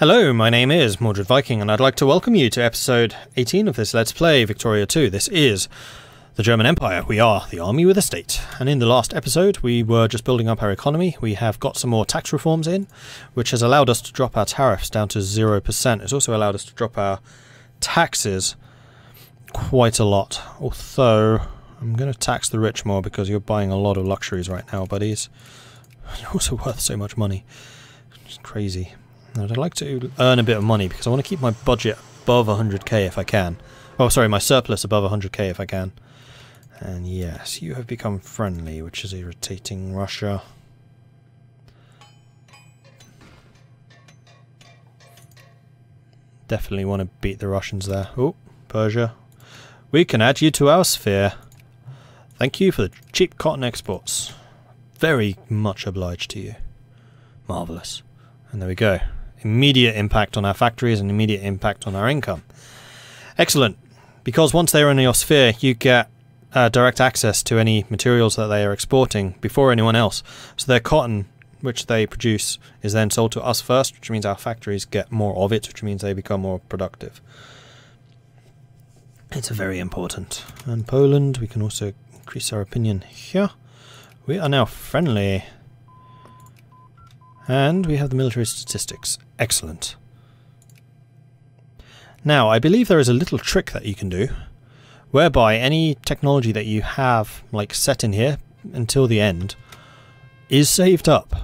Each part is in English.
Hello, my name is Mordred Viking, and I'd like to welcome you to episode 18 of this Let's Play Victoria 2. This is the German Empire. We are the army with a state. And in the last episode, we were just building up our economy. We have got some more tax reforms in, which has allowed us to drop our tariffs down to 0%. It's also allowed us to drop our taxes quite a lot. Although, I'm going to tax the rich more because you're buying a lot of luxuries right now, buddies. You're also worth so much money. It's crazy. I'd like to earn a bit of money because I want to keep my budget above 100k if I can. Oh, sorry, my surplus above 100k if I can. And yes, you have become friendly, which is irritating Russia. Definitely want to beat the Russians there. Oh, Persia. We can add you to our sphere. Thank you for the cheap cotton exports. Very much obliged to you. Marvellous. And there we go immediate impact on our factories and immediate impact on our income. Excellent. Because once they're in your sphere, you get uh, direct access to any materials that they are exporting before anyone else. So their cotton, which they produce, is then sold to us first, which means our factories get more of it, which means they become more productive. It's very important. And Poland, we can also increase our opinion here. We are now friendly. And we have the military statistics. Excellent. Now, I believe there is a little trick that you can do, whereby any technology that you have like set in here until the end is saved up.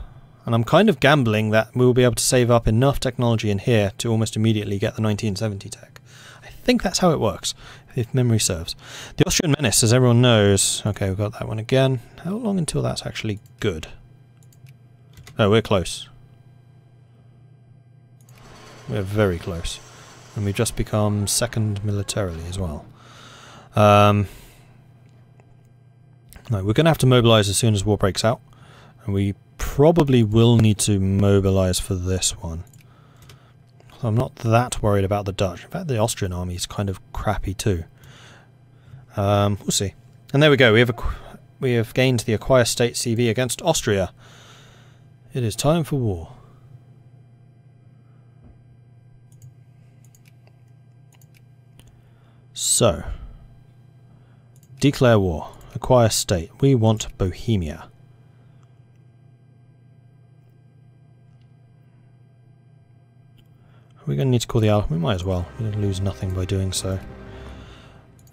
And I'm kind of gambling that we'll be able to save up enough technology in here to almost immediately get the 1970 tech. I think that's how it works, if memory serves. The Austrian Menace, as everyone knows... Okay, we've got that one again. How long until that's actually good? Oh, we're close. We're very close. And we've just become second militarily as well. Um, no, we're going to have to mobilize as soon as war breaks out. And we probably will need to mobilize for this one. I'm not that worried about the Dutch. In fact, the Austrian army is kind of crappy too. Um, we'll see. And there we go. We have we have gained the acquire state CB against Austria. It is time for war. So, declare war. Acquire state. We want Bohemia. We're going to need to call the ally. We might as well. We lose nothing by doing so.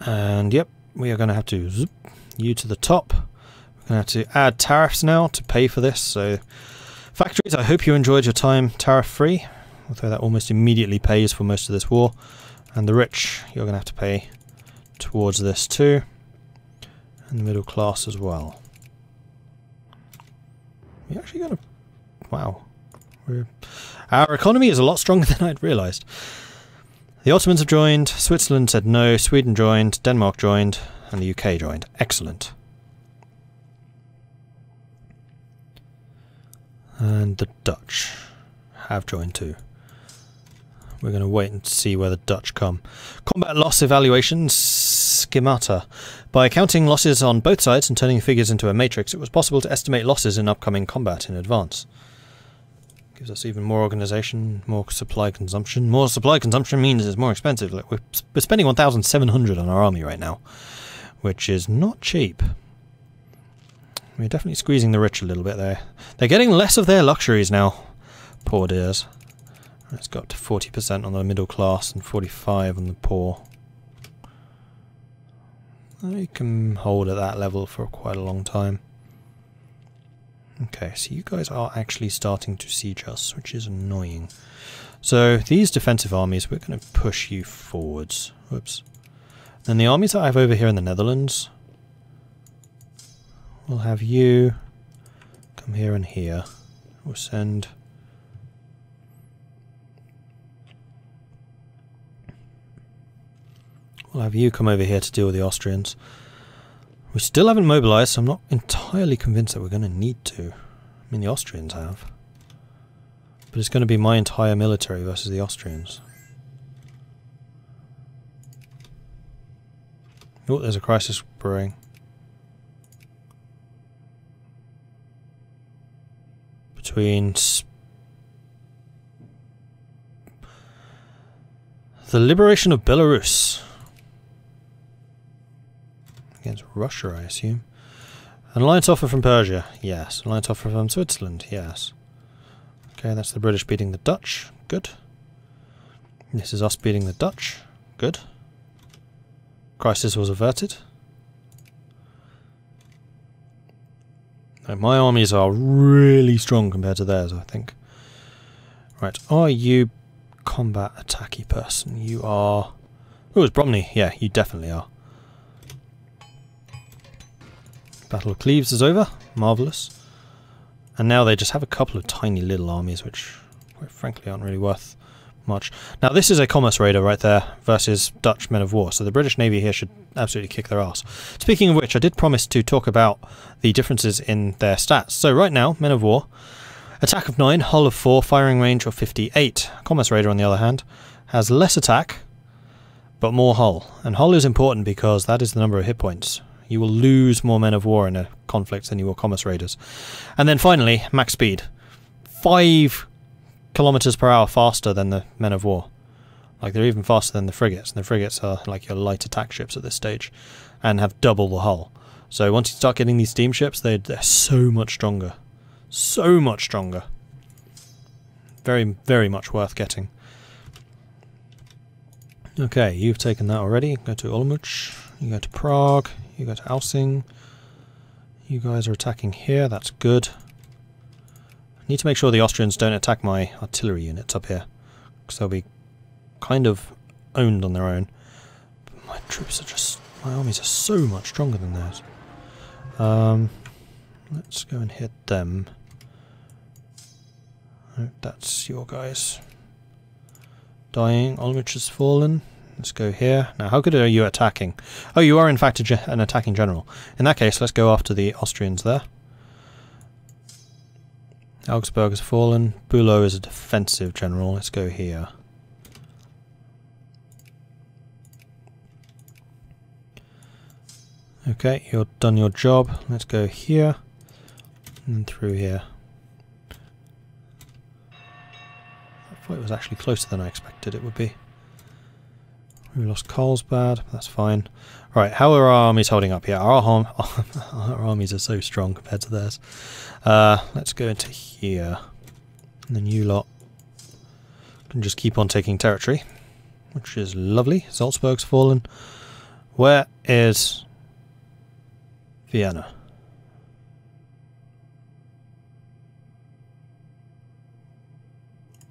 And yep, we are going to have to zip you to the top. We're going to have to add tariffs now to pay for this. So Factories, I hope you enjoyed your time tariff-free, although that almost immediately pays for most of this war. And the rich, you're going to have to pay towards this too. And the middle class as well. We're actually going to... Wow. We're, our economy is a lot stronger than I'd realised. The Ottomans have joined, Switzerland said no, Sweden joined, Denmark joined, and the UK joined. Excellent. And the Dutch have joined too. We're going to wait and see where the Dutch come. Combat loss evaluation schemata. By counting losses on both sides and turning figures into a matrix, it was possible to estimate losses in upcoming combat in advance. Gives us even more organization, more supply consumption. More supply consumption means it's more expensive. Like we're, we're spending 1,700 on our army right now, which is not cheap. We're definitely squeezing the rich a little bit there. They're getting less of their luxuries now. Poor dears. It's got to 40% on the middle class and 45 on the poor. You can hold at that level for quite a long time. Okay, so you guys are actually starting to siege us, which is annoying. So these defensive armies, we're going to push you forwards. Whoops. And the armies that I have over here in the Netherlands, We'll have you come here and here. We'll send... We'll have you come over here to deal with the Austrians. We still haven't mobilised, so I'm not entirely convinced that we're going to need to. I mean, the Austrians have. But it's going to be my entire military versus the Austrians. Oh, there's a crisis brewing. between The liberation of Belarus. Against Russia, I assume. An alliance offer from Persia. Yes. An alliance offer from Switzerland. Yes. Okay, that's the British beating the Dutch. Good. This is us beating the Dutch. Good. Crisis was averted. my armies are really strong compared to theirs, I think. Right, are you combat attacky person? You are... Oh, it's Bromley. Yeah, you definitely are. Battle of Cleves is over. Marvellous. And now they just have a couple of tiny little armies, which, quite frankly, aren't really worth much. Now, this is a commerce raider right there versus Dutch men of war, so the British Navy here should absolutely kick their ass. Speaking of which, I did promise to talk about the differences in their stats. So right now, men of war, attack of 9, hull of 4, firing range of 58. Commerce raider, on the other hand, has less attack, but more hull. And hull is important because that is the number of hit points. You will lose more men of war in a conflict than you will commerce raiders. And then finally, max speed. 5 kilometers per hour faster than the men of war. Like they're even faster than the frigates, and the frigates are like your light attack ships at this stage, and have double the hull. So once you start getting these steamships, they're, they're so much stronger, so much stronger. Very, very much worth getting. Okay, you've taken that already. Go to Olomouc. You go to Prague. You go to Alsing. You guys are attacking here. That's good. I Need to make sure the Austrians don't attack my artillery units up here, because they'll be kind of owned on their own. But my troops are just... my armies are so much stronger than theirs. Um, let's go and hit them. That's your guys. Dying. Olmütz has fallen. Let's go here. Now, how good are you attacking? Oh, you are in fact an attacking general. In that case, let's go after the Austrians there. Augsburg has fallen. Bülow is a defensive general. Let's go here. Okay, you've done your job. Let's go here and through here. I thought it was actually closer than I expected it would be. We lost Carlsbad, but that's fine. Right, how are our armies holding up here? Our, our armies are so strong compared to theirs. Uh, let's go into here. And then you lot can just keep on taking territory, which is lovely. Salzburg's fallen. Where is Vienna?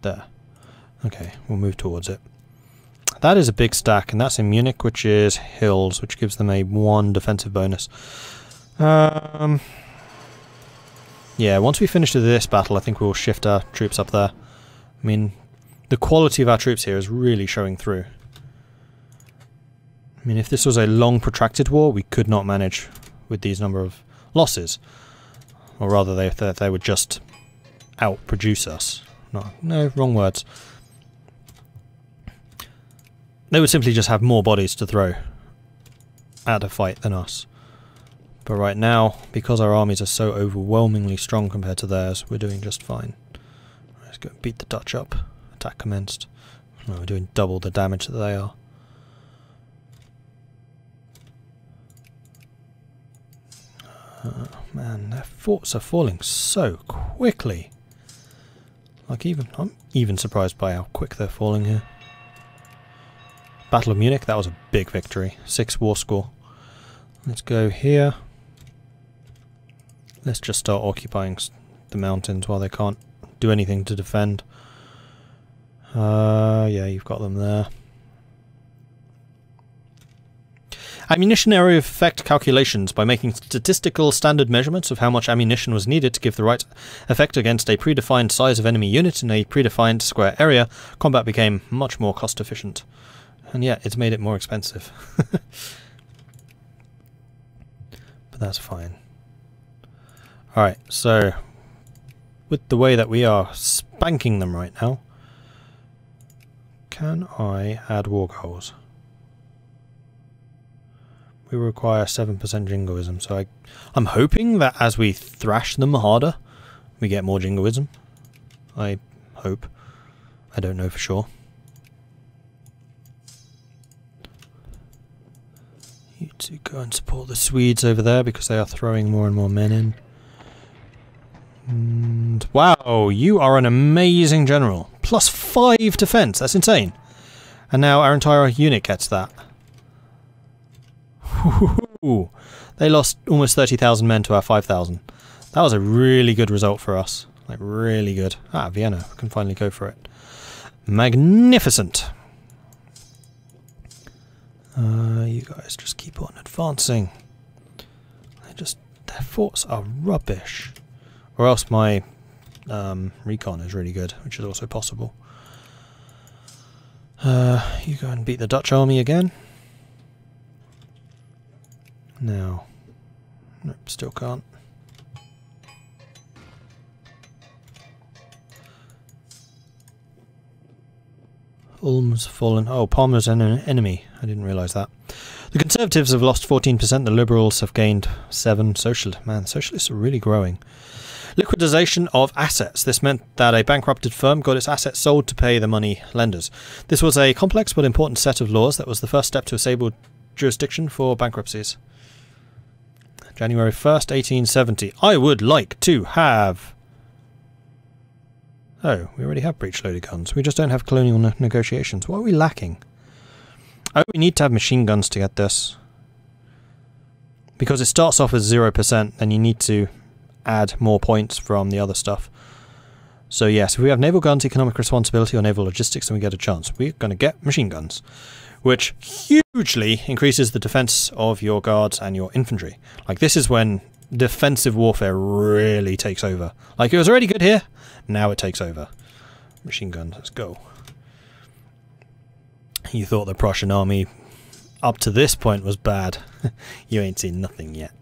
There. Okay, we'll move towards it. That is a big stack, and that's in Munich, which is hills, which gives them a 1 defensive bonus. Um, yeah, once we finish this battle, I think we'll shift our troops up there. I mean, the quality of our troops here is really showing through. I mean, if this was a long, protracted war, we could not manage with these number of losses. Or rather, they, they, they would just outproduce us. No, no, wrong words. They would simply just have more bodies to throw at a fight than us. But right now, because our armies are so overwhelmingly strong compared to theirs, we're doing just fine. Let's go beat the Dutch up. Attack commenced. we're doing double the damage that they are. Uh, man, their forts are falling so quickly. Like even, I'm even surprised by how quick they're falling here. Battle of Munich, that was a big victory. Six war score. Let's go here. Let's just start occupying the mountains while they can't do anything to defend. Uh, yeah, you've got them there. Ammunition area effect calculations by making statistical standard measurements of how much ammunition was needed to give the right effect against a predefined size of enemy unit in a predefined square area, combat became much more cost efficient. And yeah, it's made it more expensive. but that's fine. Alright, so with the way that we are spanking them right now, can I add war goals? We require 7% jingoism, so I, I'm hoping that as we thrash them harder, we get more jingoism. I hope. I don't know for sure. To go and support the Swedes over there because they are throwing more and more men in. And wow, you are an amazing general. Plus five defense. That's insane. And now our entire unit gets that. They lost almost 30,000 men to our 5,000. That was a really good result for us. Like, really good. Ah, Vienna. Can finally go for it. Magnificent. Uh, you guys just keep on advancing. They just... Their forts are rubbish. Or else my um, recon is really good, which is also possible. Uh, you go and beat the Dutch army again. Now. Nope, still can't. Ulm's fallen. Oh, Parma's an enemy. I didn't realise that. The Conservatives have lost 14%, the Liberals have gained 7 Social Man, Socialists are really growing. Liquidization of assets. This meant that a bankrupted firm got its assets sold to pay the money lenders. This was a complex but important set of laws that was the first step to a stable jurisdiction for bankruptcies. January 1st, 1870. I would like to have... Oh, we already have breech-loaded guns. We just don't have colonial ne negotiations. What are we lacking? Oh, we need to have machine guns to get this. Because it starts off as 0%, then you need to add more points from the other stuff. So yes, if we have naval guns, economic responsibility, or naval logistics, then we get a chance. We're going to get machine guns, which hugely increases the defense of your guards and your infantry. Like this is when defensive warfare really takes over. Like it was already good here, now it takes over. Machine guns, let's go. You thought the Prussian army up to this point was bad. you ain't seen nothing yet.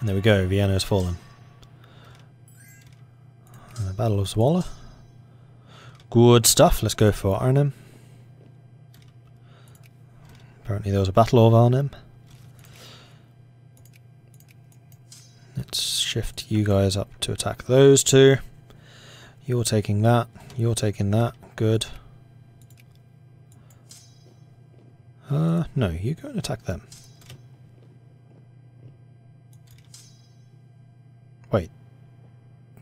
And there we go, Vienna has fallen. Uh, Battle of Zwolle. Good stuff, let's go for Arnhem. Apparently there was a Battle of Arnhem. Let's shift you guys up to attack those two. You're taking that, you're taking that, good. Uh, no, you go and attack them. Wait.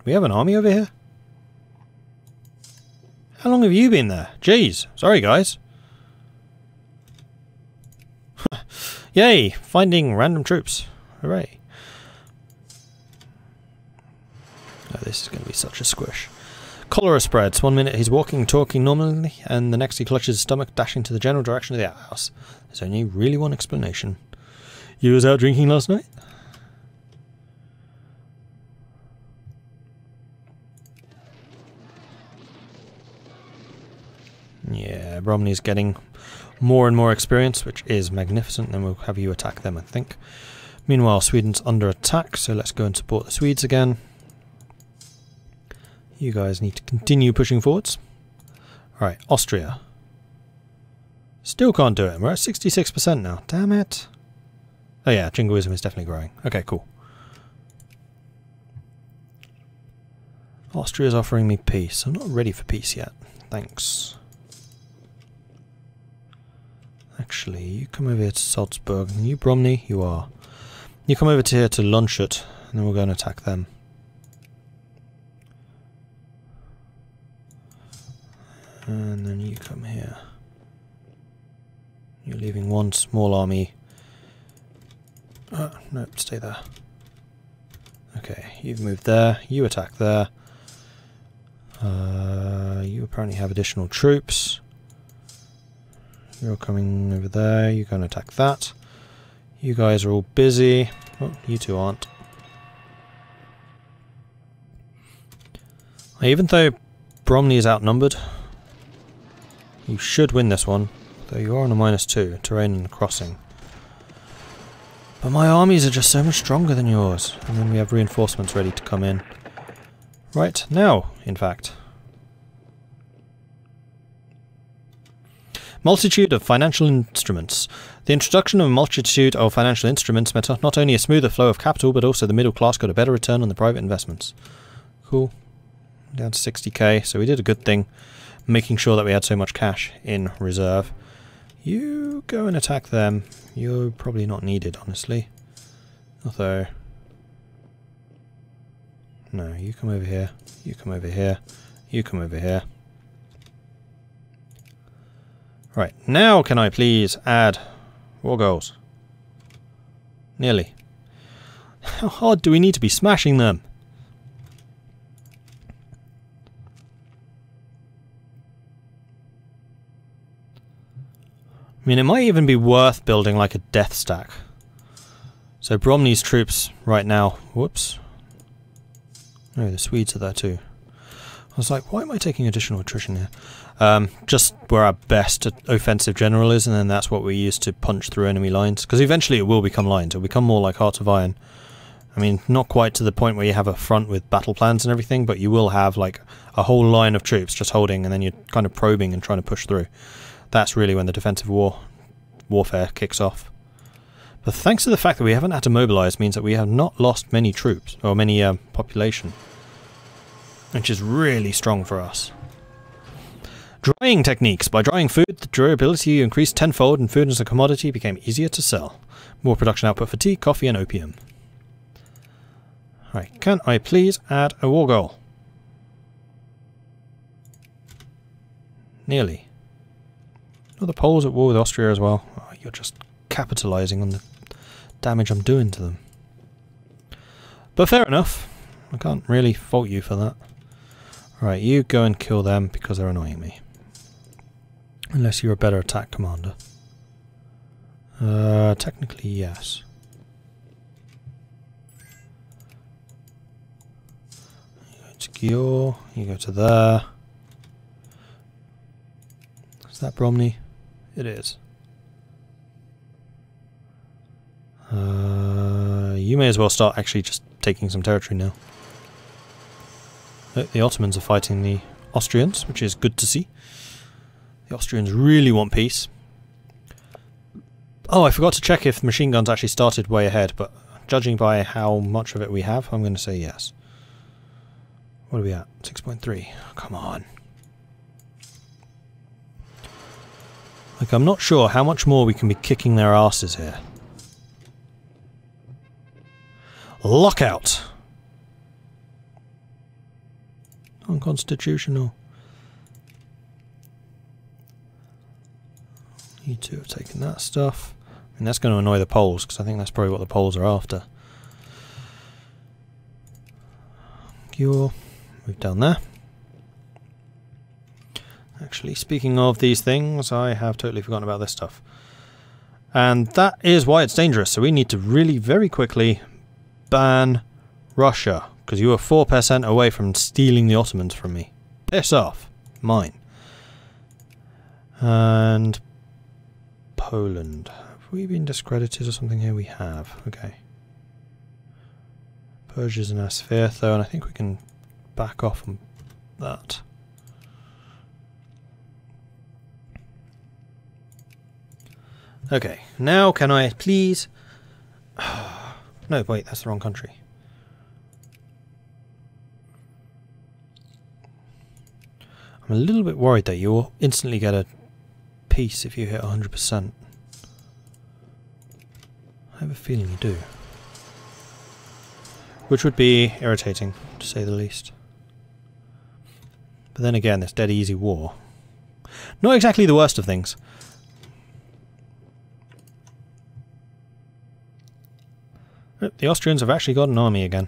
We have an army over here? How long have you been there? Jeez. Sorry, guys. Yay! Finding random troops. Hooray. Oh, this is going to be such a squish. Cholera spreads. One minute he's walking, talking normally, and the next he clutches his stomach, dashing to the general direction of the outhouse. There's only really one explanation. You was out drinking last night? Yeah, Bromley's getting more and more experience, which is magnificent. Then we'll have you attack them, I think. Meanwhile, Sweden's under attack, so let's go and support the Swedes again. You guys need to continue pushing forwards. Alright, Austria. Still can't do it. We're at 66% now. Damn it. Oh yeah, jingoism is definitely growing. Okay, cool. Austria's offering me peace. I'm not ready for peace yet. Thanks. Actually, you come over here to Salzburg. And you Bromley, you are. You come over to here to Landshut, and then we'll go and attack them. And then you come here. You're leaving one small army. Oh, no, stay there. Okay, you've moved there. You attack there. Uh, you apparently have additional troops. You're coming over there. Going to attack that. You guys are all busy. Oh, you two aren't. Even though Bromley is outnumbered, you should win this one. Though you are on a minus two, terrain and crossing. But my armies are just so much stronger than yours. And then we have reinforcements ready to come in. Right, now, in fact. Multitude of financial instruments. The introduction of a multitude of financial instruments meant not only a smoother flow of capital, but also the middle class got a better return on the private investments. Cool. down to 60k, so we did a good thing making sure that we had so much cash in reserve. You go and attack them. You're probably not needed, honestly. Although... No, you come over here. You come over here. You come over here. Right, now can I please add war goals? Nearly. How hard do we need to be smashing them? I mean, it might even be worth building like a death stack. So Bromley's troops right now... Whoops. No, the Swedes are there too. I was like, why am I taking additional attrition here? Um, just where our best offensive general is, and then that's what we use to punch through enemy lines. Because eventually it will become lines. It'll become more like Hearts of Iron. I mean, not quite to the point where you have a front with battle plans and everything, but you will have like a whole line of troops just holding, and then you're kind of probing and trying to push through. That's really when the defensive war warfare kicks off. But thanks to the fact that we haven't had to mobilize means that we have not lost many troops, or many um, population. Which is really strong for us. Drying techniques. By drying food, the durability increased tenfold and food as a commodity became easier to sell. More production output for tea, coffee and opium. Right, can I please add a war goal? Nearly. Oh, the Poles at war with Austria as well. Oh, you're just capitalising on the damage I'm doing to them. But fair enough. I can't really fault you for that. Right, you go and kill them because they're annoying me. Unless you're a better attack commander. Uh, technically, yes. You go to Győr, you go to there. Is that Bromley? It is. Uh, you may as well start actually just taking some territory now. The Ottomans are fighting the Austrians, which is good to see. The Austrians really want peace. Oh, I forgot to check if machine guns actually started way ahead, but judging by how much of it we have, I'm going to say yes. What are we at? 6.3. Come on. Like, I'm not sure how much more we can be kicking their asses here. Lockout! Unconstitutional. You two have taken that stuff. And that's going to annoy the Poles, because I think that's probably what the Poles are after. Győr, move down there. Actually, speaking of these things, I have totally forgotten about this stuff. And that is why it's dangerous, so we need to really very quickly ban Russia, because you are 4% away from stealing the Ottomans from me. Piss off. Mine. And Poland. Have we been discredited or something here? We have. Okay. Persia's in our sphere, though, and I think we can back off on that. Okay, now can I please... no, wait, that's the wrong country. I'm a little bit worried that you'll instantly get a piece if you hit 100%. I have a feeling you do. Which would be irritating, to say the least. But then again, this dead easy war. Not exactly the worst of things. Oh, the Austrians have actually got an army again.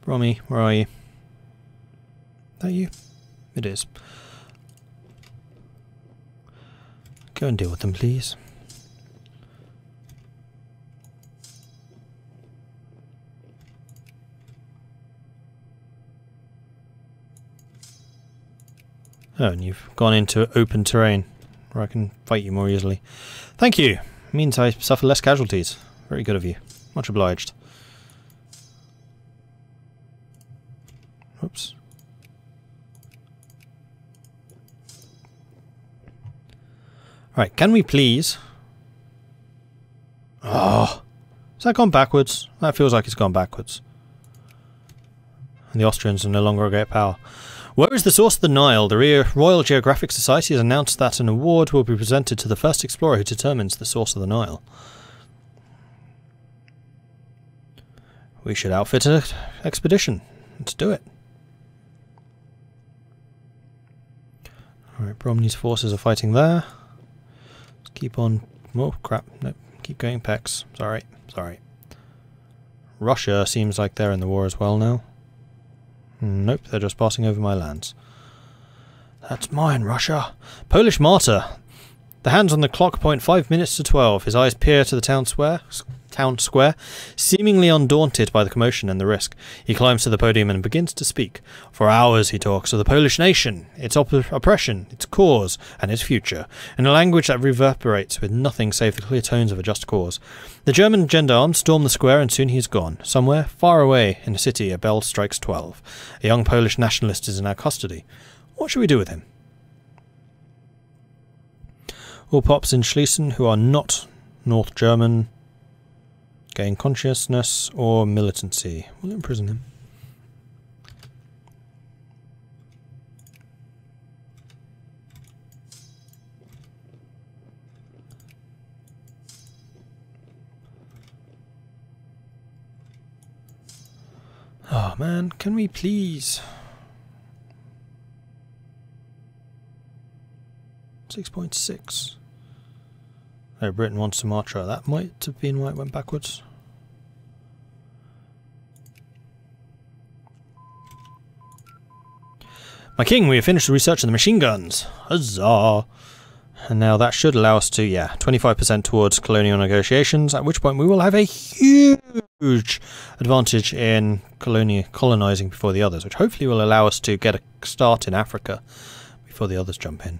Bromley, where are you? that you? It is. Go and deal with them, please. Oh, and you've gone into open terrain where I can fight you more easily. Thank you. Means I suffer less casualties. Very good of you. Much obliged. Right, can we please... Oh, has that gone backwards? That feels like it's gone backwards. and the Austrians are no longer a great power. Where is the source of the Nile? The Royal Geographic Society has announced that an award will be presented to the first explorer who determines the source of the Nile. We should outfit an expedition. Let's do it. Alright, Bromley's forces are fighting there. Keep on... Oh, crap. Nope. Keep going, Pex. Sorry. Sorry. Russia seems like they're in the war as well now. Nope, they're just passing over my lands. That's mine, Russia. Polish martyr. The hands on the clock point five minutes to twelve. His eyes peer to the town square, town square, seemingly undaunted by the commotion and the risk. He climbs to the podium and begins to speak. For hours he talks of the Polish nation, its op- oppression, its cause, and its future, in a language that reverberates with nothing save the clear tones of a just cause. The German gendarmes storm the square and soon he is gone. Somewhere, far away, in a city, a bell strikes twelve. A young Polish nationalist is in our custody. What shall we do with him? All pops in Schlesien who are not North German gain consciousness or militancy. We'll imprison him. Oh man, can we please? 6.6. Uh, oh, Britain wants Sumatra. That might have been why it went backwards. My king, we have finished the research of the machine guns. Huzzah! And now that should allow us to, yeah, 25% towards colonial negotiations, at which point we will have a huge advantage in colonia colonizing before the others, which hopefully will allow us to get a start in Africa before the others jump in.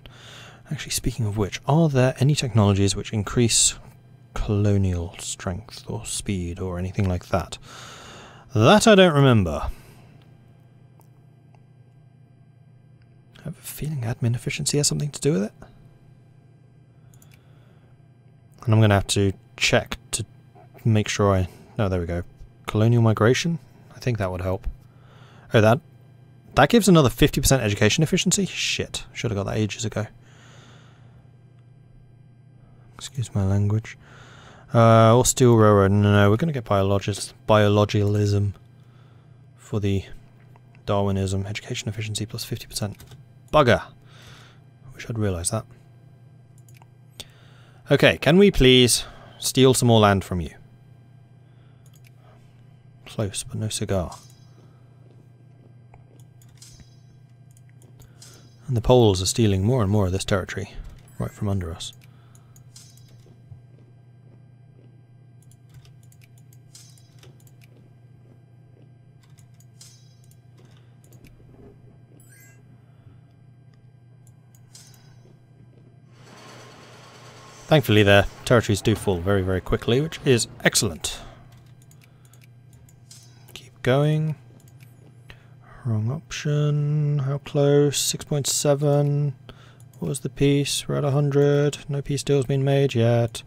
Actually, speaking of which, are there any technologies which increase colonial strength or speed or anything like that? That I don't remember. I have a feeling admin efficiency has something to do with it. And I'm going to have to check to make sure I... No, there we go. Colonial migration? I think that would help. Oh, that... That gives another 50% education efficiency? Shit. Should have got that ages ago. Excuse my language. Uh, or steel railroad. No, no, we're going to get biologis biologialism for the Darwinism. Education efficiency plus 50%. Bugger! I wish I'd realised that. Okay, can we please steal some more land from you? Close, but no cigar. And the Poles are stealing more and more of this territory, right from under us. Thankfully their territories do fall very, very quickly, which is excellent. Keep going. Wrong option. How close? 6.7. What was the piece? We're at 100. No peace deal's been made yet.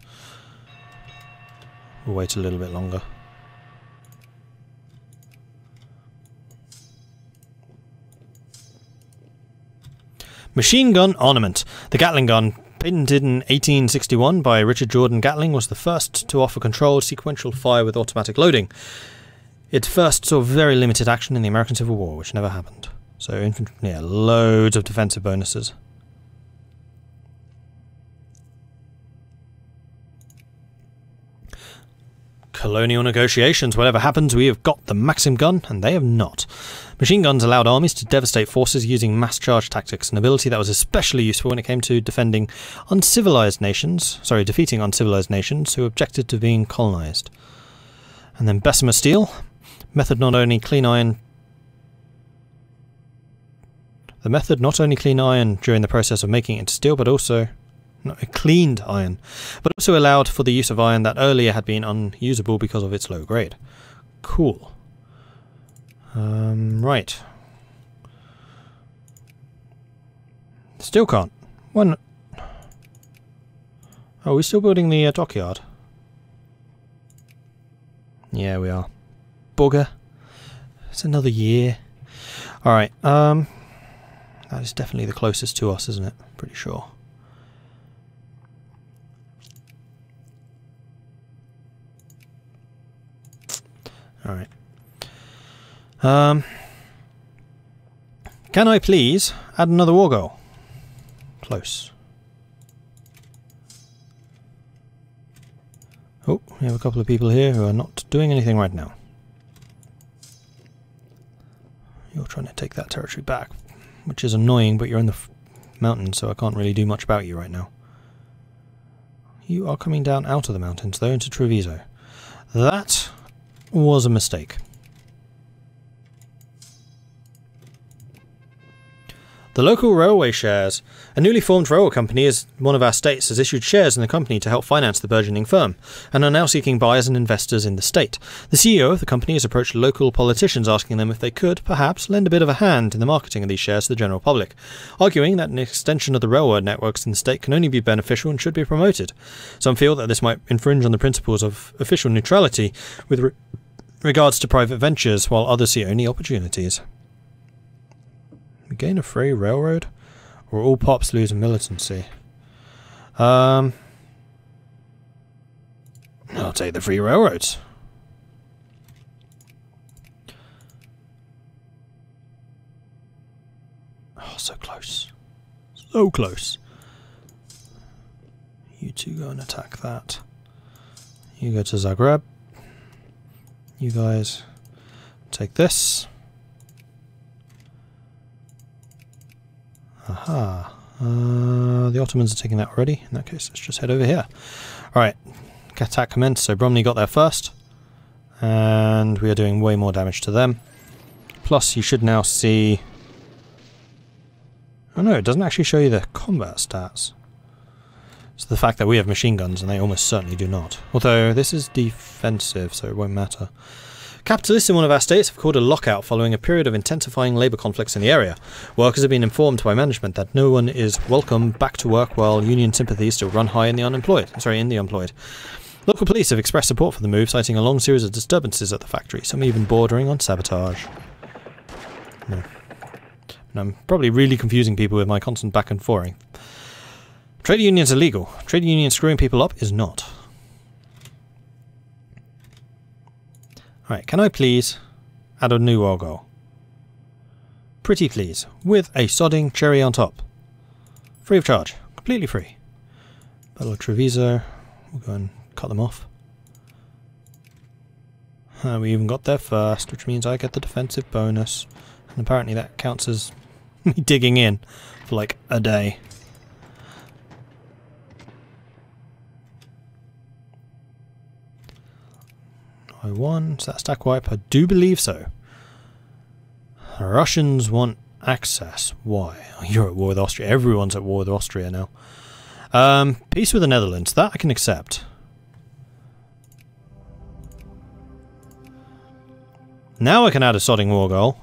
We'll wait a little bit longer. Machine gun ornament. The Gatling gun Patented in 1861 by Richard Jordan Gatling, was the first to offer controlled sequential fire with automatic loading. It first saw very limited action in the American Civil War, which never happened. So, infantry, yeah, loads of defensive bonuses. Colonial negotiations. Whatever happens, we have got the Maxim gun, and they have not. Machine guns allowed armies to devastate forces using mass charge tactics, an ability that was especially useful when it came to defending uncivilized nations, sorry, defeating uncivilized nations who objected to being colonized. And then Bessemer steel, method not only clean iron the method not only clean iron during the process of making it into steel, but also cleaned iron, but also allowed for the use of iron that earlier had been unusable because of its low grade. Cool. Um, right. Still can't. When? Oh, we're still building the uh, dockyard. Yeah, we are. Bugger. It's another year. Alright, um... That is definitely the closest to us, isn't it? Pretty sure. Alright. Um... Can I please add another war goal? Close. Oh, we have a couple of people here who are not doing anything right now. You're trying to take that territory back, which is annoying, but you're in the mountains, so I can't really do much about you right now. You are coming down out of the mountains, though, into Treviso. That was a mistake. The local railway shares. A newly formed railway company is one of our states has issued shares in the company to help finance the burgeoning firm, and are now seeking buyers and investors in the state. The CEO of the company has approached local politicians asking them if they could, perhaps, lend a bit of a hand in the marketing of these shares to the general public, arguing that an extension of the railway networks in the state can only be beneficial and should be promoted. Some feel that this might infringe on the principles of official neutrality with re regards to private ventures, while others see only opportunities. Gain a free railroad? Or all pops lose militancy? Um, I'll take the free railroads. Oh, so close. So close. You two go and attack that. You go to Zagreb. You guys take this. Aha. Uh, the Ottomans are taking that already. In that case, let's just head over here. Alright. Attack commenced. So Bromley got there first. And we are doing way more damage to them. Plus, you should now see... Oh no, it doesn't actually show you the combat stats. So the fact that we have machine guns and they almost certainly do not. Although this is defensive, so it won't matter. Capitalists in one of our states have called a lockout following a period of intensifying labour conflicts in the area. Workers have been informed by management that no one is welcome back to work while union sympathies still run high in the unemployed. Sorry, in the employed. Local police have expressed support for the move, citing a long series of disturbances at the factory, some even bordering on sabotage. No. And I'm probably really confusing people with my constant back and foring. Trade unions are legal. Trade unions screwing people up is not. Right, can I please add a new logo? Pretty please, with a sodding cherry on top. Free of charge, completely free. Battle of Treviso, we'll go and cut them off. Uh, we even got there first, which means I get the defensive bonus. And apparently that counts as me digging in for like a day. I won. Is that stack wipe? I do believe so. Russians want access. Why? You're at war with Austria. Everyone's at war with Austria now. Um, peace with the Netherlands. That I can accept. Now I can add a sodding war goal.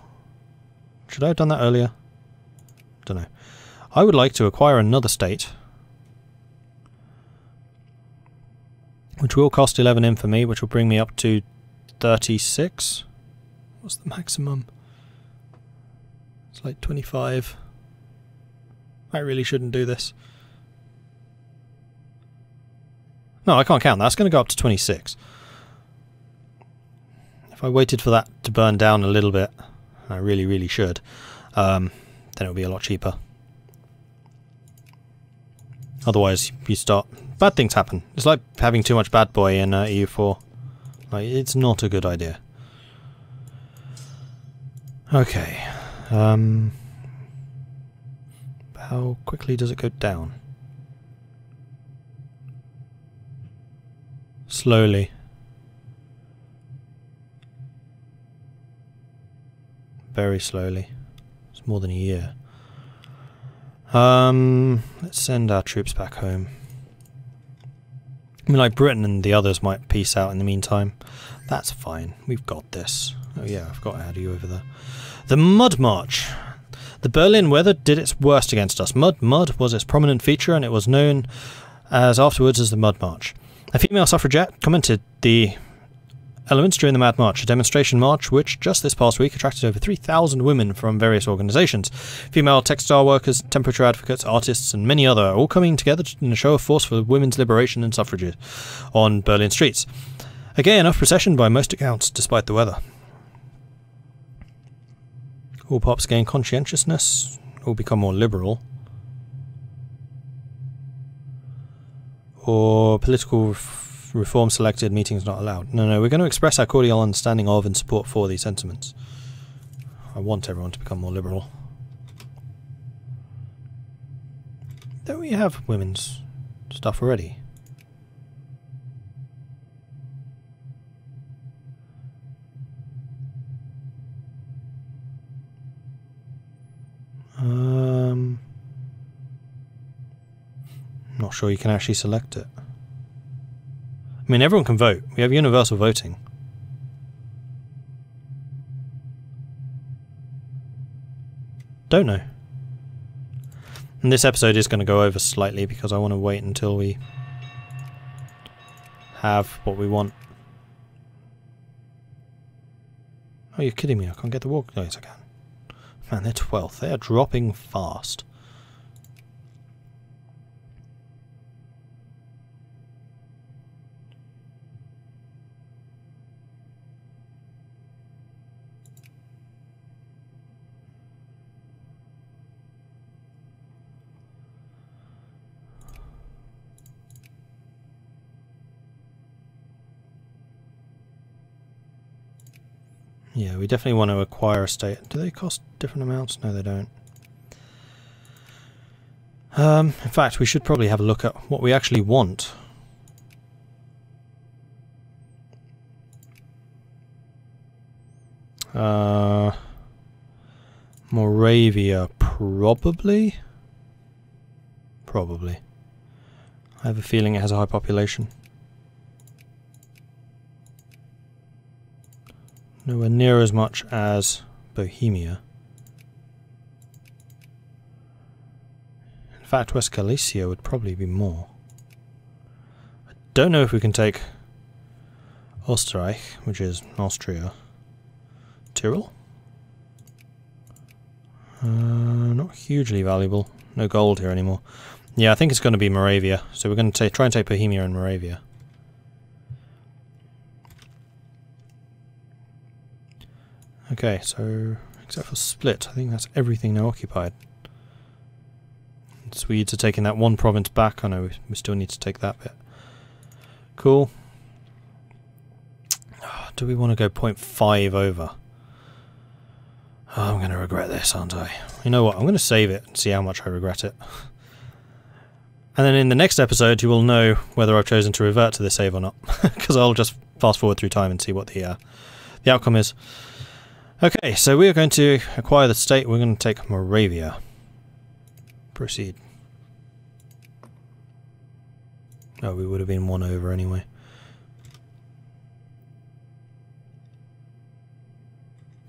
Should I have done that earlier? Don't know. I would like to acquire another state. Which will cost 11 infamy, which will bring me up to 36. What's the maximum? It's like 25. I really shouldn't do this. No, I can't count. That's going to go up to 26. If I waited for that to burn down a little bit, I really, really should, um, then it would be a lot cheaper. Otherwise, you start... Bad things happen. It's like having too much bad boy in uh, EU4. Like, it's not a good idea. Okay. Um, how quickly does it go down? Slowly. Very slowly. It's more than a year. Um, let's send our troops back home. I mean, like Britain and the others might peace out in the meantime. That's fine. We've got this. Oh yeah, I've got to add you over there. The Mud March. The Berlin weather did its worst against us. Mud, mud was its prominent feature, and it was known as afterwards as the Mud March. A female suffragette commented the elements during the Mud March, a demonstration march which just this past week attracted over 3,000 women from various organisations. Female textile workers, temperature advocates, artists, and many other all coming together in a show of force for women's liberation and suffrage on Berlin streets. A gay enough procession by most accounts, despite the weather. All pops gain conscientiousness, all become more liberal. Or political reform selected, meetings not allowed. No, no, we're going to express our cordial understanding of and support for these sentiments. I want everyone to become more liberal. Don't we have women's stuff already? Um, not sure you can actually select it. I mean, everyone can vote. We have universal voting. Don't know. And this episode is going to go over slightly because I want to wait until we have what we want. Oh, you're kidding me. I can't get the walk. No, yes, I can. Man, they're 12th. They are dropping fast. Yeah, we definitely want to acquire a state. Do they cost different amounts? No, they don't. Um, in fact, we should probably have a look at what we actually want. Uh, Moravia, probably? Probably. I have a feeling it has a high population. Nowhere near as much as Bohemia. In fact, West Galicia would probably be more. I don't know if we can take Österreich, which is Austria. Tyrol? Uh, not hugely valuable. No gold here anymore. Yeah, I think it's going to be Moravia. So we're going to try and take Bohemia and Moravia. Okay, so except for Split, I think that's everything now occupied. Swedes are taking that one province back. I know we still need to take that bit. Cool. Do we want to go 0.5 over? Oh, I'm going to regret this, aren't I? You know what? I'm going to save it and see how much I regret it. And then in the next episode, you will know whether I've chosen to revert to this save or not, because I'll just fast forward through time and see what the uh, the outcome is. Okay, so we are going to acquire the state. We're going to take Moravia. Proceed. Oh, we would have been one over anyway.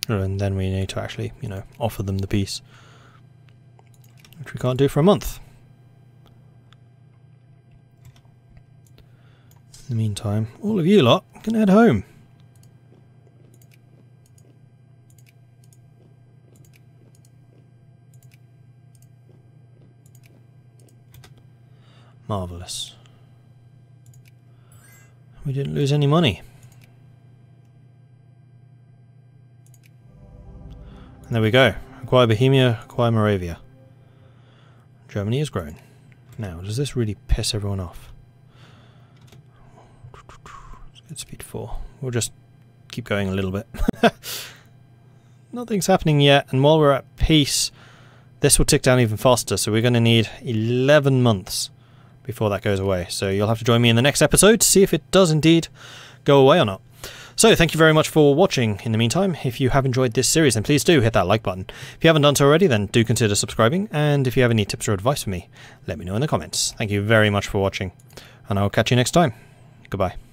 Oh, and then we need to actually, you know, offer them the peace. Which we can't do for a month. In the meantime, all of you lot can head home. Marvellous. We didn't lose any money. And there we go. Acquire Bohemia, acquire Moravia. Germany has grown. Now, does this really piss everyone off? Let's get speed 4. We'll just keep going a little bit. Nothing's happening yet, and while we're at peace, this will tick down even faster, so we're going to need 11 months before that goes away. So you'll have to join me in the next episode to see if it does indeed go away or not. So thank you very much for watching. In the meantime, if you have enjoyed this series, then please do hit that like button. If you haven't done so already, then do consider subscribing. And if you have any tips or advice for me, let me know in the comments. Thank you very much for watching, and I'll catch you next time. Goodbye.